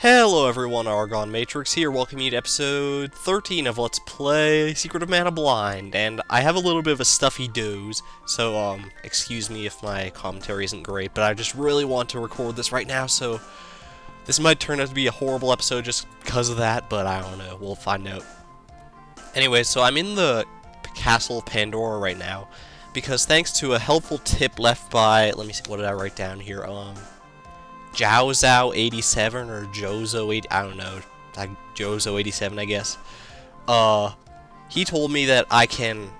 Hello everyone, Argon Matrix here, welcoming you to episode 13 of Let's Play Secret of Mana Blind, and I have a little bit of a stuffy doze, so, um, excuse me if my commentary isn't great, but I just really want to record this right now, so this might turn out to be a horrible episode just because of that, but I don't know, we'll find out. Anyway, so I'm in the Castle of Pandora right now, because thanks to a helpful tip left by, let me see, what did I write down here, um... Jiaozhao87 or Jozo8, I don't know, like Jozo87, I guess. Uh, he told me that I can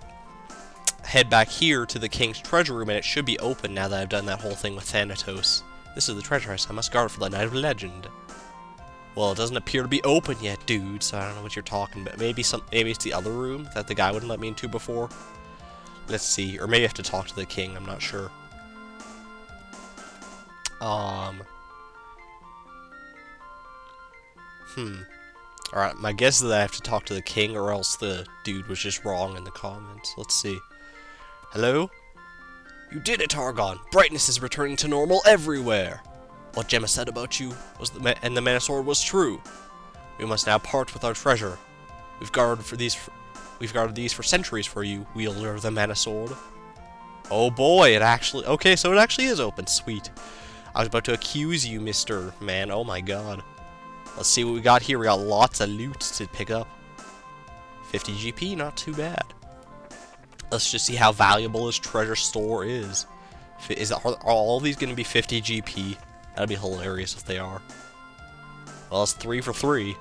head back here to the king's treasure room and it should be open now that I've done that whole thing with Thanatos. This is the treasure house I must guard for the Night of Legend. Well, it doesn't appear to be open yet, dude, so I don't know what you're talking about. Maybe some, maybe it's the other room that the guy wouldn't let me into before. Let's see, or maybe I have to talk to the king, I'm not sure. Um, Hmm. Alright, my guess is that I have to talk to the king or else the dude was just wrong in the comments. Let's see. Hello? You did it, Argon! Brightness is returning to normal everywhere! What Jema said about you was the and the Mana Sword was true. We must now part with our treasure. We've guarded for these for we've guarded these for centuries for you, wielder of the Mana Sword. Oh boy, it actually okay, so it actually is open. Sweet. I was about to accuse you, Mr. Man. Oh my god. Let's see what we got here. We got lots of loot to pick up. 50 GP, not too bad. Let's just see how valuable this treasure store is. Is are all these going to be 50 GP? That'd be hilarious if they are. Well, it's three for three.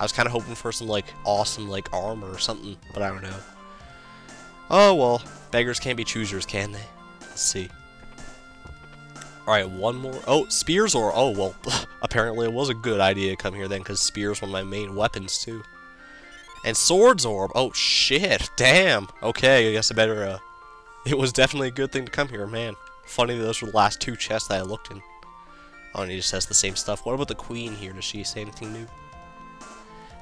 I was kind of hoping for some like awesome like armor or something, but I don't know. Oh well, beggars can't be choosers, can they? Let's see. Alright, one more. Oh, spears or... Oh, well, apparently it was a good idea to come here then, because spears one of my main weapons, too. And swords orb. Oh, shit. Damn. Okay, I guess I better, uh... It was definitely a good thing to come here, man. Funny those were the last two chests that I looked in. Oh, and he just has the same stuff. What about the queen here? Does she say anything new?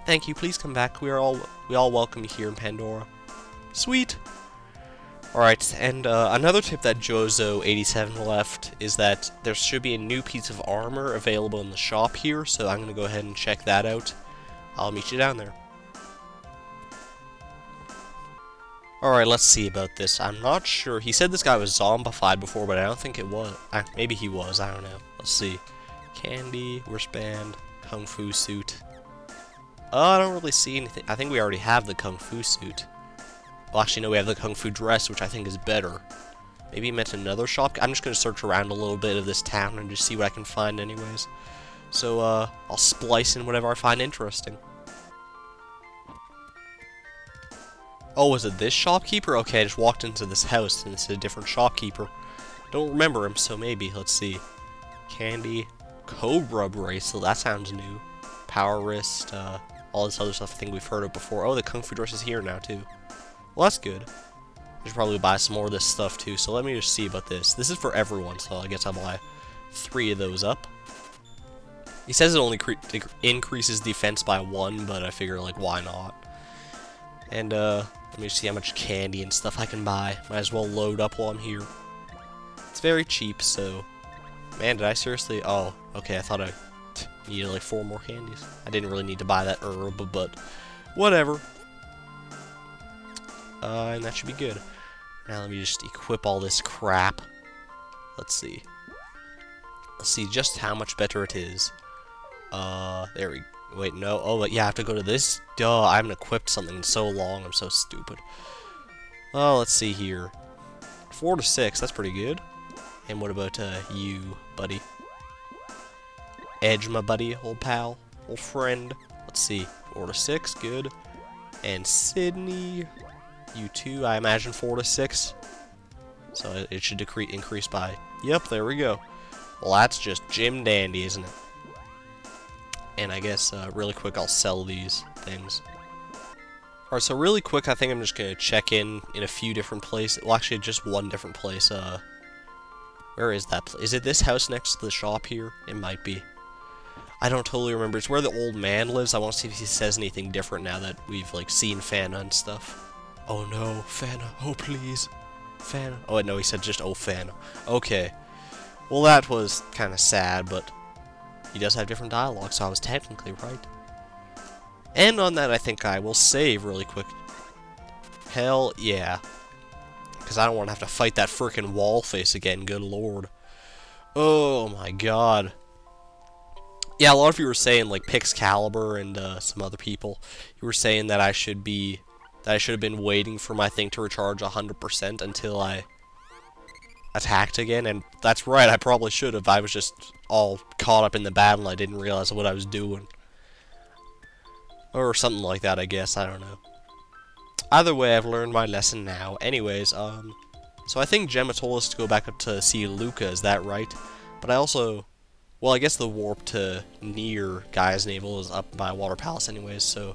Thank you. Please come back. We are all... We all welcome you here in Pandora. Sweet. Alright, and uh, another tip that Jozo87 left is that there should be a new piece of armor available in the shop here, so I'm going to go ahead and check that out. I'll meet you down there. Alright, let's see about this. I'm not sure. He said this guy was zombified before, but I don't think it was. Uh, maybe he was. I don't know. Let's see. Candy, wristband, kung fu suit. Oh, I don't really see anything. I think we already have the kung fu suit. Well, actually, no, we have the Kung Fu dress, which I think is better. Maybe meant another shop. I'm just going to search around a little bit of this town and just see what I can find anyways. So, uh, I'll splice in whatever I find interesting. Oh, was it this shopkeeper? Okay, I just walked into this house and it's a different shopkeeper. Don't remember him, so maybe. Let's see. Candy. Cobra bracelet. That sounds new. Power wrist. Uh, all this other stuff I think we've heard of before. Oh, the Kung Fu dress is here now, too. Well, that's good. I should probably buy some more of this stuff too, so let me just see about this. This is for everyone, so I guess I'll buy three of those up. He says it only increases defense by one, but I figure, like, why not? And, uh, let me see how much candy and stuff I can buy. Might as well load up while I'm here. It's very cheap, so... Man, did I seriously... Oh, okay, I thought I needed, like, four more candies. I didn't really need to buy that herb, but whatever. Uh, and that should be good. Now let me just equip all this crap. Let's see. Let's see just how much better it is. Uh, there we Wait, no. Oh, but yeah, I have to go to this? Duh, I haven't equipped something in so long. I'm so stupid. Oh, let's see here. Four to six, that's pretty good. And what about, uh, you, buddy? Edge, my buddy, old pal, old friend. Let's see. Four to six, good. And Sydney, you two, I imagine 4 to 6. So it should decrease increase by... Yep, there we go. Well, that's just Jim Dandy, isn't it? And I guess, uh, really quick, I'll sell these things. Alright, so really quick, I think I'm just going to check in in a few different places. Well, actually, just one different place. Uh, Where is that place? Is it this house next to the shop here? It might be. I don't totally remember. It's where the old man lives. I want to see if he says anything different now that we've, like, seen Phanna and stuff. Oh no, Phanna, oh please. Phanna. Oh no, he said just oh Phanna. Okay. Well, that was kind of sad, but he does have different dialogue, so I was technically right. And on that, I think I will save really quick. Hell yeah. Because I don't want to have to fight that freaking wall face again, good lord. Oh my god. Yeah, a lot of you were saying, like, Pixcalibur and uh, some other people, you were saying that I should be, that I should have been waiting for my thing to recharge 100% until I attacked again, and that's right, I probably should have. I was just all caught up in the battle, I didn't realize what I was doing. Or something like that, I guess, I don't know. Either way, I've learned my lesson now. Anyways, um, so I think Jema told us to go back up to see Luka, is that right? But I also, well, I guess the warp to near Gaia's Navel is up by Water Palace anyways, so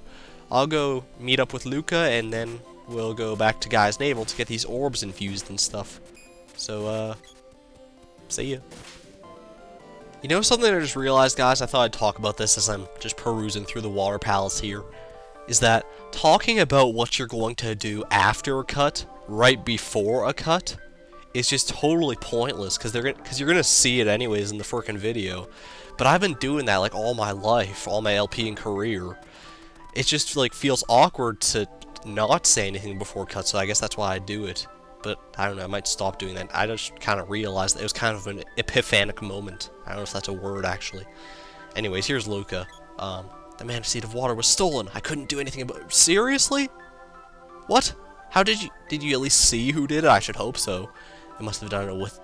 I'll go meet up with Luka, and then we'll go back to Gaia's Navel to get these orbs infused and stuff. So, uh, see ya. You know something I just realized, guys? I thought I'd talk about this as I'm just perusing through the Water Palace here. Is that talking about what you're going to do after a cut, right before a cut, is just totally pointless because they're because you're gonna see it anyways in the freaking video. But I've been doing that like all my life, all my LP and career. It just like feels awkward to not say anything before cut, so I guess that's why I do it but I don't know, I might stop doing that. I just kind of realized it was kind of an epiphanic moment. I don't know if that's a word, actually. Anyways, here's Luka. Um, the Mana Seed of Water was stolen. I couldn't do anything about it. Seriously? What? How did you... Did you at least see who did it? I should hope so. They must have done it with...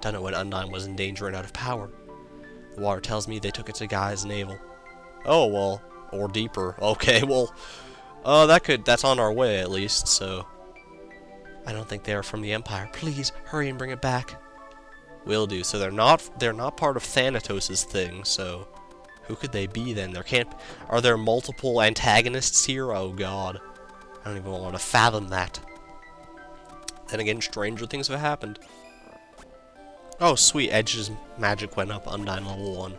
Done it when Undyne was in danger and out of power. The water tells me they took it to Gaia's navel. Oh, well. Or deeper. Okay, well... Uh, that could... That's on our way, at least, so... I don't think they are from the Empire. Please, hurry and bring it back. Will do. So they're not they're not part of Thanatos' thing, so who could they be then? There can't are there multiple antagonists here? Oh god. I don't even want to fathom that. Then again, stranger things have happened. Oh, sweet. Edge's magic went up. Undyne level 1.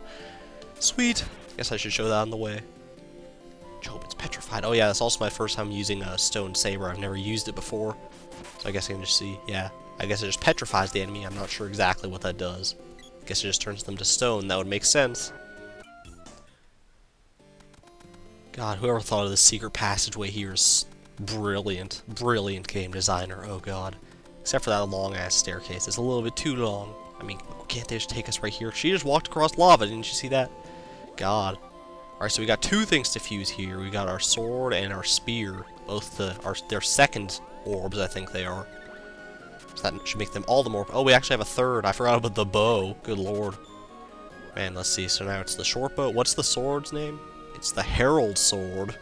Sweet. Guess I should show that on the way. Jobin's petrified. Oh yeah, that's also my first time using a stone saber. I've never used it before. So I guess I can just see, yeah. I guess it just petrifies the enemy. I'm not sure exactly what that does. I guess it just turns them to stone. That would make sense. God, whoever thought of this secret passageway here is brilliant. Brilliant game designer. Oh god. Except for that long-ass staircase. It's a little bit too long. I mean, can't they just take us right here? She just walked across lava. Didn't you see that? God. Alright, so we got two things to fuse here. We got our sword and our spear. Both the our their second orbs, I think they are. So that should make them all the more... Oh, we actually have a third. I forgot about the bow. Good lord. Man, let's see. So now it's the short bow. What's the sword's name? It's the Herald Sword.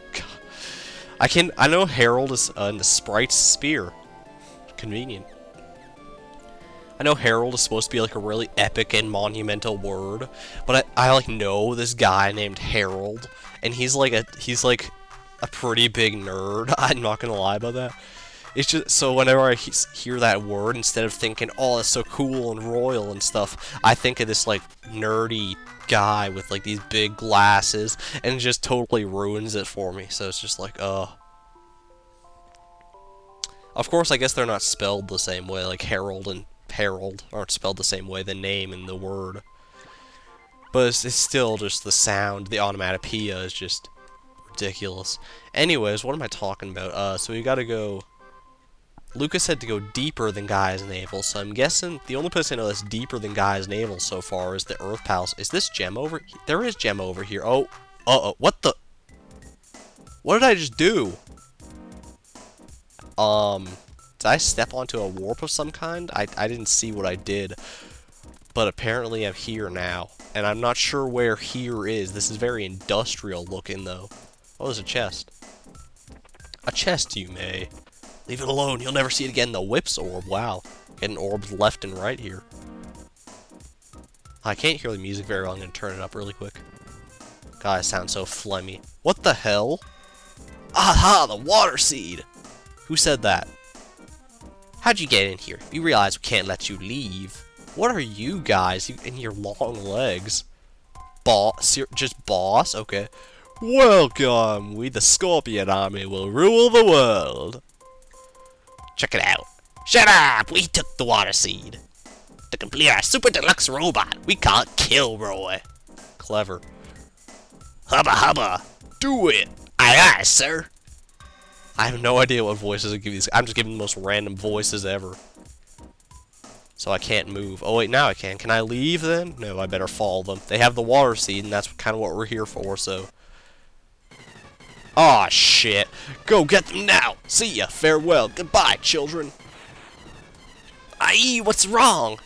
I can... I know Herald is uh, in the Sprite's Spear. Convenient. I know Herald is supposed to be like a really epic and monumental word, but I, I like know this guy named Harold, and he's like a he's like a pretty big nerd. I'm not gonna lie about that. It's just so whenever I he hear that word, instead of thinking, "Oh, it's so cool and royal and stuff," I think of this like nerdy guy with like these big glasses, and it just totally ruins it for me. So it's just like, uh. Of course, I guess they're not spelled the same way. Like Harold and Harold aren't spelled the same way. The name and the word, but it's, it's still just the sound. The onomatopoeia is just ridiculous. Anyways, what am I talking about? Uh, so we gotta go Lucas had to go deeper than Gaia's Navel, so I'm guessing the only place I know that's deeper than Gaia's Navel so far is the Earth Palace. Is this gem over here? There is gem over here. Oh, uh-oh, what the? What did I just do? Um, did I step onto a warp of some kind? I, I didn't see what I did, but apparently I'm here now, and I'm not sure where here is. This is very industrial looking, though. Oh, there's a chest. A chest, you may. Leave it alone. You'll never see it again. The Whips Orb. Wow. Getting orbs left and right here. I can't hear the music very well. I'm going to turn it up really quick. God, it sounds so phlegmy. What the hell? Aha! The Water Seed! Who said that? How'd you get in here? You realize we can't let you leave. What are you guys you, in your long legs? Boss? Just boss? Okay. Welcome! We, the Scorpion Army, will rule the world. Check it out. Shut up! We took the water seed. To complete our super deluxe robot, we call it Kilroy. Clever. Hubba hubba! Do it! Aye aye, sir! I have no idea what voices I give these. I'm just giving the most random voices ever. So I can't move. Oh wait, now I can. Can I leave then? No, I better follow them. They have the water seed, and that's kind of what we're here for, so... Aw, oh, shit. Go get them now. See ya. Farewell. Goodbye, children. Aye, what's wrong?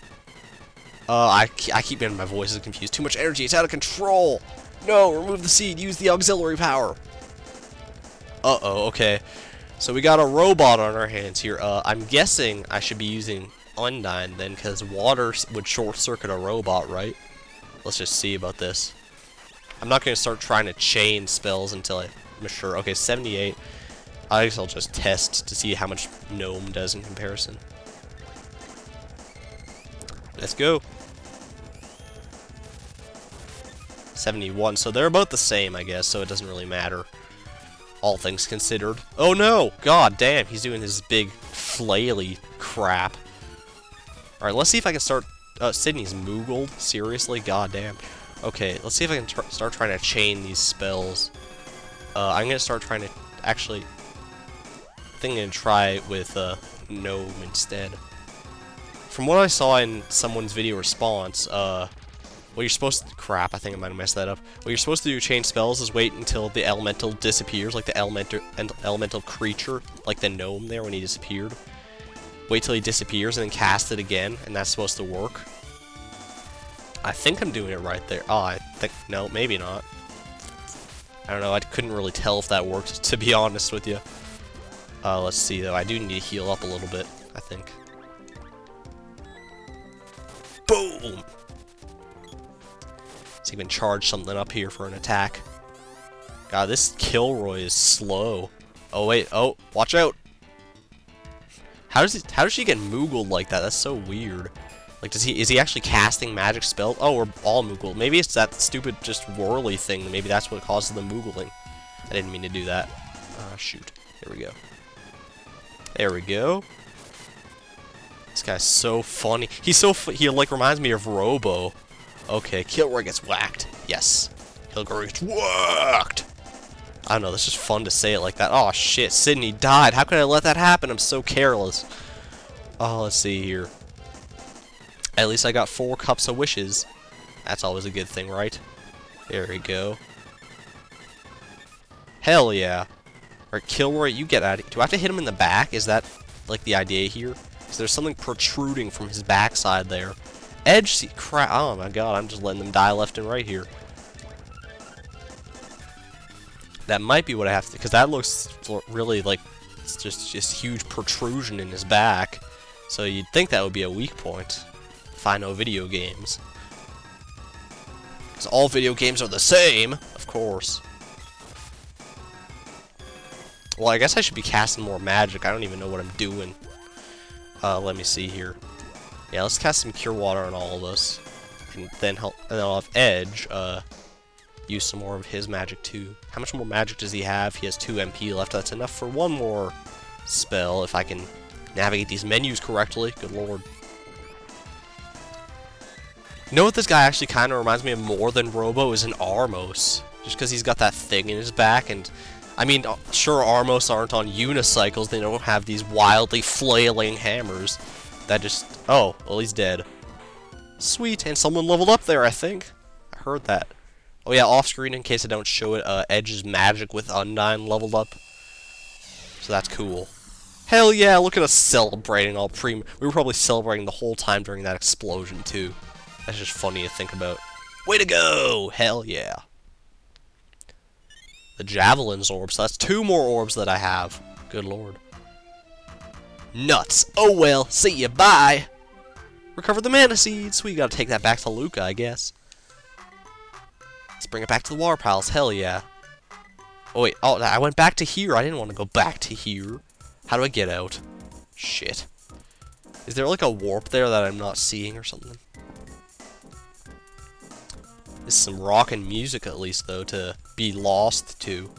Uh, I, I keep getting my voices confused. Too much energy. It's out of control. No, remove the seed. Use the auxiliary power. Uh-oh, okay. So we got a robot on our hands here. Uh, I'm guessing I should be using Undyne then, because water would short-circuit a robot, right? Let's just see about this. I'm not going to start trying to chain spells until I'm sure. Okay, 78. I guess I'll just test to see how much Gnome does in comparison. Let's go. 71, so they're about the same, I guess, so it doesn't really matter. All things considered. Oh no! God damn, he's doing his big flaily crap. Alright, let's see if I can start... Uh, Sydney's Moogled? Seriously? God damn. Okay, let's see if I can tr start trying to chain these spells. Uh, I'm gonna start trying to... Actually... I think I'm gonna try with, uh, Gnome instead. From what I saw in someone's video response, uh... What you're supposed to... Crap, I think I might have messed that up. What you're supposed to do change spells is wait until the elemental disappears, like the elemental, elemental creature, like the gnome there when he disappeared wait till he disappears and then cast it again, and that's supposed to work. I think I'm doing it right there. Oh, I think, no, maybe not. I don't know, I couldn't really tell if that worked, to be honest with you. Uh, let's see, though, I do need to heal up a little bit, I think. Boom! We can charge something up here for an attack. God, this Kilroy is slow. Oh, wait, oh, watch out! How does he, how does she get Moogled like that? That's so weird. Like, does he is he actually casting magic spell? Oh, we're all Moogled. Maybe it's that stupid just whirly thing. Maybe that's what causes the Moogling. I didn't mean to do that. Ah, uh, shoot. There we go. There we go. This guy's so funny. He's so he like reminds me of Robo. Okay, Kilroy gets whacked. Yes. Kilroy gets whacked. I don't know, this is fun to say it like that. Oh shit, Sydney died. How could I let that happen? I'm so careless. Oh, let's see here. At least I got four cups of wishes. That's always a good thing, right? There we go. Hell yeah. Alright, Kilroy, you get out of Do I have to hit him in the back? Is that, like, the idea here? Is there something protruding from his backside there? Edge, see, crap. Oh my god, I'm just letting them die left and right here. That might be what I have to, because that looks really like it's just just huge protrusion in his back. So you'd think that would be a weak point. If I know video games. Because all video games are the same, of course. Well, I guess I should be casting more magic. I don't even know what I'm doing. Uh, let me see here. Yeah, let's cast some Cure Water on all of us. And then, help, and then I'll have Edge, uh, use some more of his magic too. How much more magic does he have? He has 2 MP left. That's enough for one more spell if I can navigate these menus correctly. Good lord. You know what this guy actually kind of reminds me of more than Robo is an Armos. Just because he's got that thing in his back and... I mean, uh, sure, Armos aren't on unicycles. They don't have these wildly flailing hammers. That just... Oh, well, he's dead. Sweet, and someone leveled up there, I think. I heard that. Oh yeah, off screen in case I don't show it, uh, Edge's magic with Undyne leveled up. So that's cool. Hell yeah, look at us celebrating all pre- We were probably celebrating the whole time during that explosion too. That's just funny to think about. Way to go! Hell yeah. The Javelin's orbs, so that's two more orbs that I have. Good lord. Nuts! Oh well, see ya, bye! Recover the mana seeds! We gotta take that back to Luka, I guess. Let's bring it back to the water palace. Hell yeah. Oh, wait. Oh, I went back to here. I didn't want to go back to here. How do I get out? Shit. Is there like a warp there that I'm not seeing or something? This is some rockin' music at least, though, to be lost to.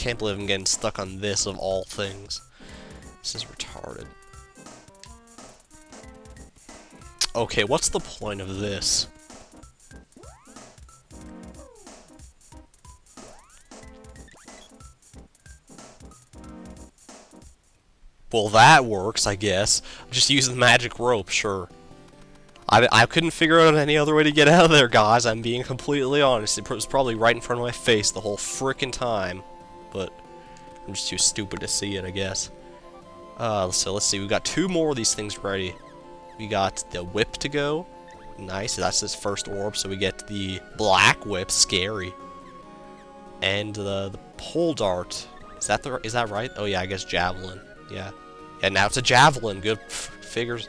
Can't believe I'm getting stuck on this of all things. This is retarded. Okay, what's the point of this? Well, that works, I guess. Just use the magic rope, sure. I, I couldn't figure out any other way to get out of there, guys. I'm being completely honest. It was probably right in front of my face the whole frickin' time. But I'm just too stupid to see it, I guess. Uh, so let's see. We got two more of these things ready. We got the whip to go. Nice. That's his first orb. So we get the black whip. Scary. And the, the pole dart. Is that the is that right? Oh yeah, I guess javelin. Yeah. And now it's a javelin. Good figures.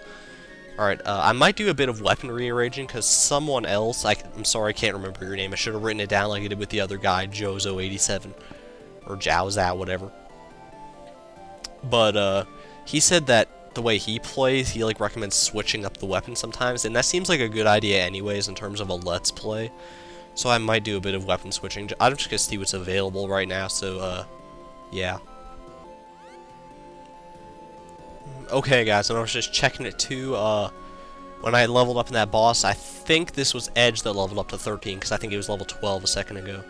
Alright, uh, I might do a bit of weapon rearranging because someone else, I, am sorry I can't remember your name, I should have written it down like I did with the other guy, Jozo87, or Zhao whatever. But, uh, he said that the way he plays, he, like, recommends switching up the weapon sometimes, and that seems like a good idea anyways in terms of a let's play. So I might do a bit of weapon switching. I'm just gonna see what's available right now, so, uh, yeah. Okay, guys, and I was just checking it too. Uh, when I leveled up in that boss, I think this was Edge that leveled up to 13, because I think it was level 12 a second ago.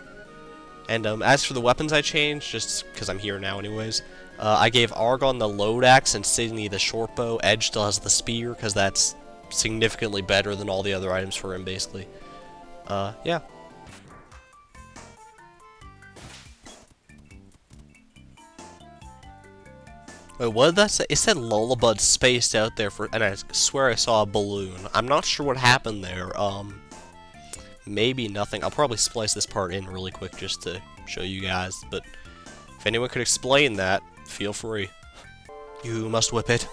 And um, as for the weapons I changed, just because I'm here now anyways, uh, I gave Argon the lode axe and Sydney the short bow. Edge still has the spear, because that's significantly better than all the other items for him, basically. Uh, yeah. Wait, what did that say? It said Lullabud spaced out there for, and I swear I saw a balloon. I'm not sure what happened there. Um, maybe nothing. I'll probably splice this part in really quick just to show you guys, but if anyone could explain that, feel free. You must whip it.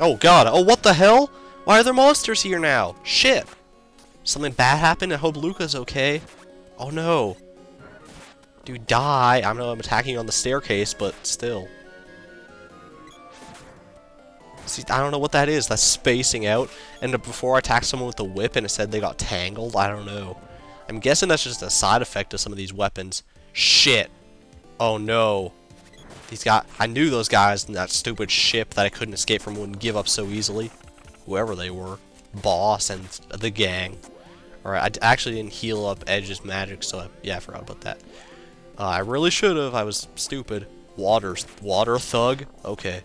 Oh god, oh what the hell? Why are there monsters here now? Shit! Something bad happened? I hope Luka's okay. Oh no. Dude, die! I know I'm attacking on the staircase, but still. See, I don't know what that is. That's spacing out. And before I attacked someone with the whip and it said they got tangled, I don't know. I'm guessing that's just a side effect of some of these weapons. Shit. Oh no. These guys, I knew those guys in that stupid ship that I couldn't escape from wouldn't give up so easily. Whoever they were. Boss and the gang. Alright, I actually didn't heal up Edge's magic, so I, yeah, I forgot about that. Uh, I really should have. I was stupid. Water, water thug. Okay.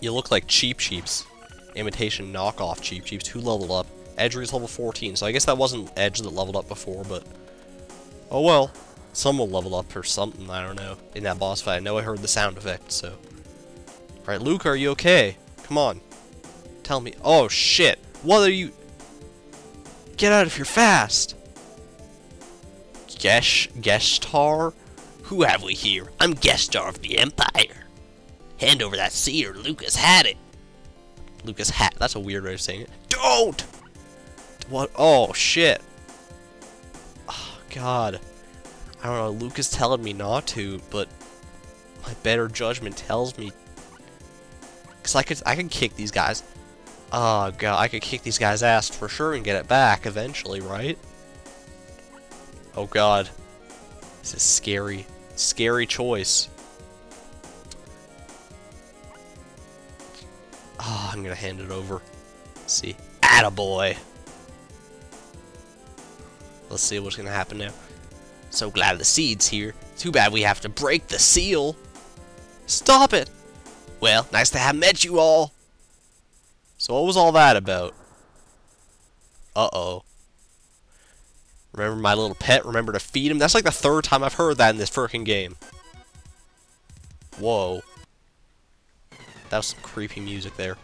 You look like Cheep Cheeps. Imitation knockoff Cheep Cheeps. Who leveled up? Edgery's level 14, so I guess that wasn't Edge that leveled up before, but... Oh well. Someone leveled up or something, I don't know, in that boss fight. I know I heard the sound effect, so... Alright, Luke, are you okay? Come on. Tell me. Oh, shit. What are you... Get out of here fast! Gesh, Geshtar? Who have we here? I'm Geshtar of the Empire. Hand over that seer, Lucas had it. Lucas hat, that's a weird way of saying it. Don't! What? Oh, shit. Oh, God. I don't know, Lucas telling me not to, but my better judgment tells me. Cause I could, I could kick these guys. Oh god, I could kick these guys' ass for sure and get it back eventually, right? Oh god. This is scary. Scary choice. I'm gonna hand it over. Let's see. Attaboy! Let's see what's gonna happen now. So glad the seed's here. Too bad we have to break the seal. Stop it! Well, nice to have met you all. So what was all that about? Uh-oh. Remember my little pet? Remember to feed him? That's like the third time I've heard that in this freaking game. Whoa. That was some creepy music there.